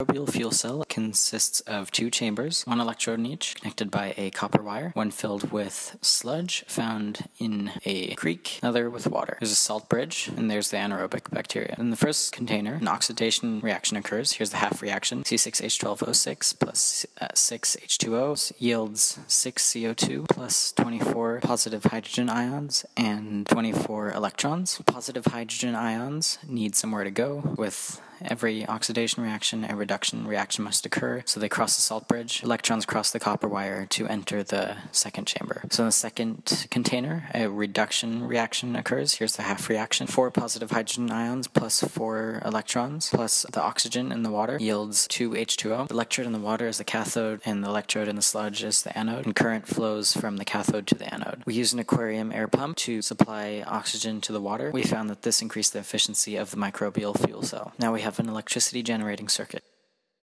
microbial fuel cell consists of two chambers, one electrode in each, connected by a copper wire, one filled with sludge found in a creek, another with water. There's a salt bridge, and there's the anaerobic bacteria. In the first container, an oxidation reaction occurs. Here's the half reaction. C6H12O6 plus uh, 6H2O yields 6CO2 plus 24 positive hydrogen ions and 24 electrons. Positive hydrogen ions need somewhere to go with every oxidation reaction, a reduction reaction must occur. So they cross the salt bridge. Electrons cross the copper wire to enter the second chamber. So in the second container, a reduction reaction occurs. Here's the half reaction. Four positive hydrogen ions plus four electrons plus the oxygen in the water yields two H2O. The electrode in the water is the cathode and the electrode in the sludge is the anode. And current flows from the cathode to the anode. We use an aquarium air pump to supply oxygen to the water. We found that this increased the efficiency of the microbial fuel cell. Now we have an electricity generating circuit.